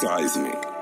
Seismic.